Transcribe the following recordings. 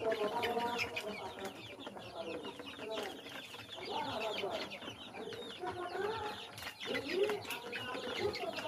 Thank you.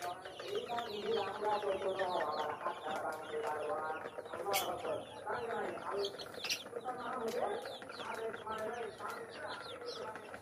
你讲你讲，那都都都完了，阿达班尼拉罗阿，阿罗阿特，当然阿，不是阿姆，阿姆派来，阿姆派来，阿姆派来。